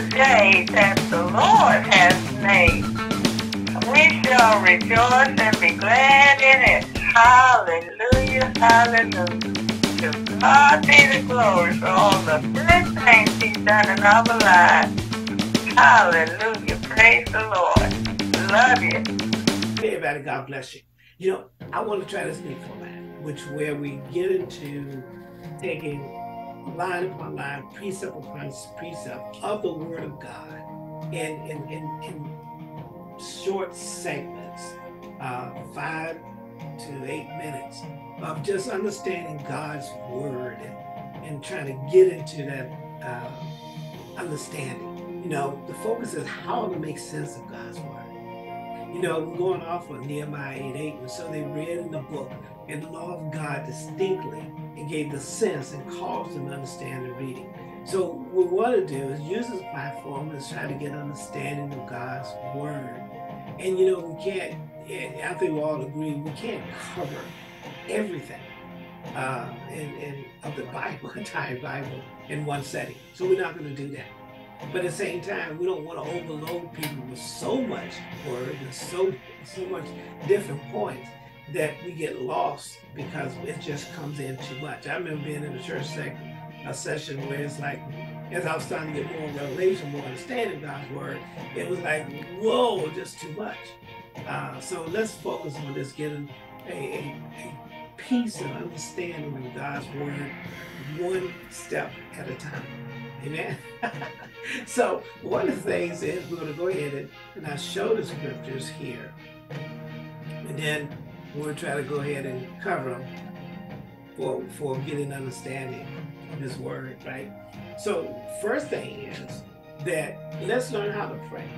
the day that the Lord has made. We shall rejoice and be glad in it. Hallelujah, hallelujah. To God be the glory for all the good things he's done in our lives. Hallelujah, praise the Lord. Love you. Hey everybody, God bless you. You know, I want to try this new format, which where we get into taking line upon line, precept upon precept of the Word of God in, in, in, in short segments, uh, five to eight minutes of just understanding God's Word and, trying to get into that uh, understanding. You know, the focus is how to make sense of God's Word. You know, going off of Nehemiah 8 8, and so they read in the book and the law of God distinctly and gave the sense and caused them to understand the reading. So what we want to do is use this platform to try to get understanding of God's word. And you know, we can't, I think we all agree, we can't cover everything uh, in, in, of the Bible, entire Bible in one setting. So we're not going to do that. But at the same time, we don't want to overload people with so much word and so so much different points that we get lost because it just comes in too much. I remember being in a church sec- a session where it's like, as I was starting to get more revelation, more understanding God's word, it was like, whoa, just too much. Uh, so let's focus on just getting a, a, a piece of understanding of God's word one step at a time. Amen. so one of the things is we're going to go ahead and, and I show the scriptures here. And then we'll try to go ahead and cover them for, for getting understanding his word, right? So first thing is that let's learn how to pray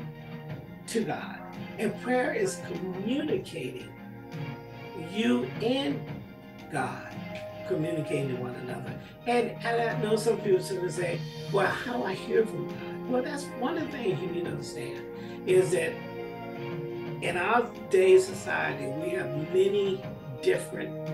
to God. And prayer is communicating you and God communicating to one another. And, and I know some people to say, well, how do I hear from God? Well, that's one of the things you need to understand is that in our day society, we have many different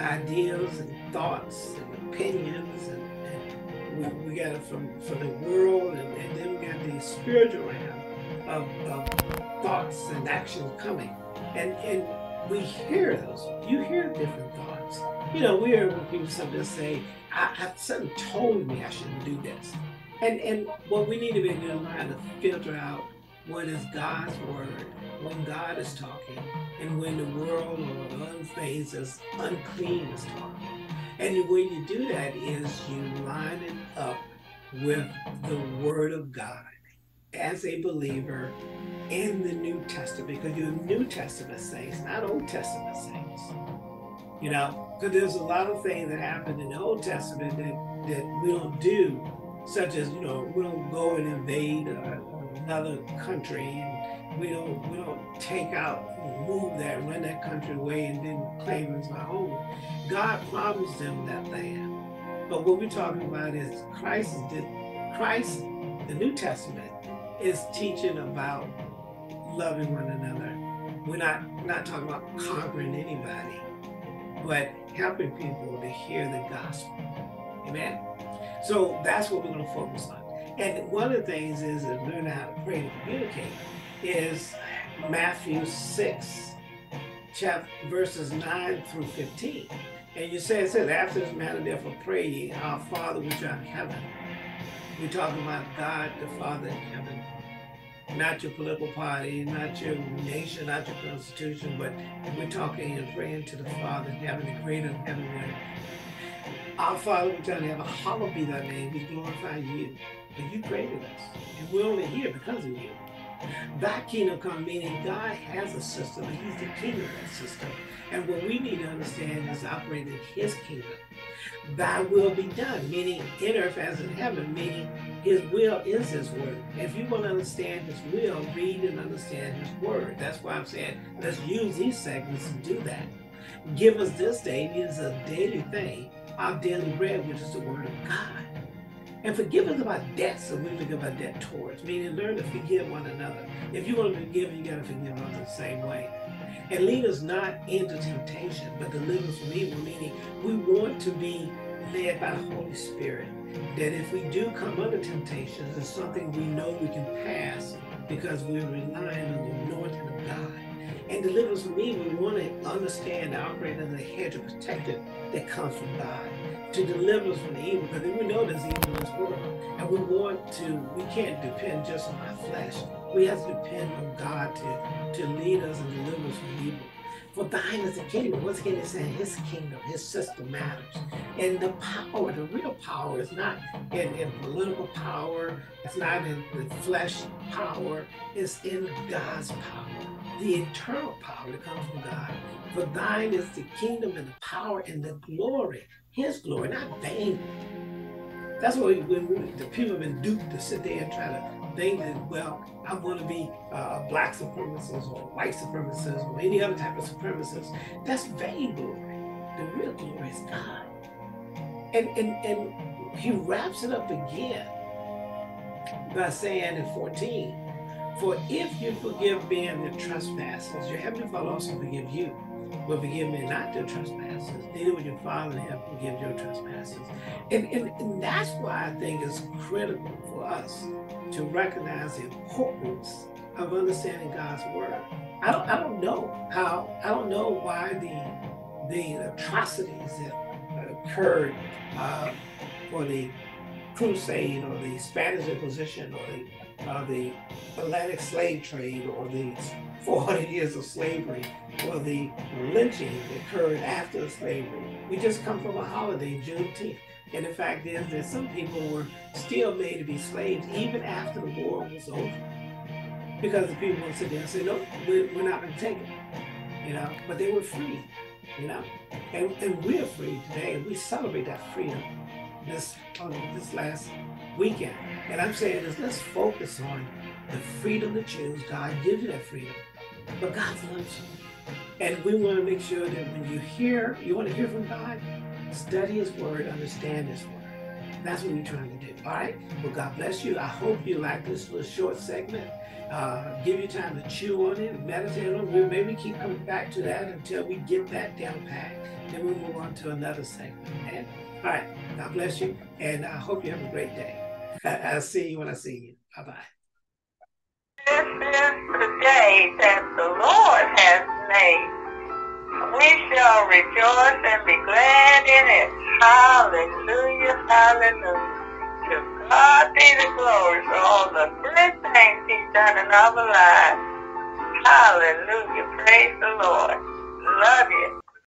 ideas and thoughts and opinions, and, and we, we, got it from, from the world, and, and then we got the spiritual realm of, of thoughts and actions coming. And, and we hear those. You hear different thoughts. You know, we hear when people sometimes say, I, I, something told me I shouldn't do this. And and what we need to be to learn to filter out what is God's word when God is talking and when the world or unfazed is unclean is talking. And the way you do that is you line it up with the word of God as a believer in the New Testament because you're New Testament saints, not Old Testament saints. You know, because there's a lot of things that happen in the Old Testament that, that we don't do, such as, you know, we don't go and invade uh, another country and we don't we don't take out move that run that country away and then claim it as our own god promised them that land. But what we're talking about is christ christ the new testament is teaching about loving one another. We're not not talking about conquering anybody but helping people to hear the gospel. Amen? So that's what we're going to focus on and one of the things is learning how to pray and communicate is Matthew 6, chapter, verses 9 through 15. And you say, it says, after this manner, therefore pray ye, our Father which art in heaven. We're talking about God the Father in heaven. Not your political party, not your nation, not your constitution, but we're talking and praying to the Father in heaven, the creator of heaven and earth. Our Father which art in heaven, hallowed be thy name, we glorify you. And you created us. And we're only here because of you. Thy kingdom come, meaning God has a system and he's the king of that system. And what we need to understand is operating his kingdom. Thy will be done, meaning in earth as in heaven, meaning his will is his word. If you want to understand his will, read and understand his word. That's why I'm saying let's use these segments to do that. Give us this day, is a daily thing, our daily bread, which is the word of God. And forgive us about debts so we forgive our debt towards, meaning learn to forgive one another. If you want to forgive, you got to forgive others the same way. And lead us not into temptation, but deliver us from evil, meaning we want to be led by the Holy Spirit. That if we do come under temptations, it's something we know we can pass because we're relying on the anointing of God. And deliver us from evil, we want to understand and operate in the hedge of protection that comes from God to deliver us from the evil, because we know there's evil in this world. And we want to, we can't depend just on our flesh. We have to depend on God to, to lead us and deliver us from evil. For thine is the kingdom. Once again, it's saying his kingdom, his system matters. And the power, the real power is not in, in political power, it's not in the flesh power, it's in God's power, the eternal power that comes from God. For thine is the kingdom and the power and the glory, his glory, not vain. That's why when we, the people have been duped to sit there and try to think that, well, I'm going to be uh, a black supremacist or white supremacist or any other type of supremacist. That's vain glory. The real glory is God. And, and, and he wraps it up again by saying in 14, For if you forgive men their trespasses, your heavenly Father also forgive you. But forgive me not your trespasses, neither will your Father in heaven forgive your trespasses. And, and, and that's why I think it's critical for us to recognize the importance of understanding God's word. I don't, I don't know how, I don't know why the, the atrocities that occurred uh, for the crusade or the Spanish Inquisition or the, uh, the Atlantic slave trade or the 400 years of slavery or the lynching that occurred after slavery. We just come from a holiday, Juneteenth. And the fact is that some people were still made to be slaves even after the war was over. Because the people would sit there and say, no, we're, not going to take it. You know, but they were free, you know. And, and we're free today. We celebrate that freedom this on this last weekend. And I'm saying is let's focus on the freedom to choose. God gives you that freedom. But God loves you. And we want to make sure that when you hear, you want to hear from God, Study His Word, understand His Word. That's what we're trying to do. All right? Well, God bless you. I hope you like this little short segment. Uh, give you time to chew on it, meditate on it. maybe keep coming back to that until we get that down pat. Then we'll move on to another segment. And, all right. God bless you. And I hope you have a great day. I'll see you when I see you. Bye bye. This is the day that the Lord has made we shall rejoice and be glad in it. Hallelujah, hallelujah. To God be the glory for all the good things he's done in our lives. Hallelujah. Praise the Lord. Love you.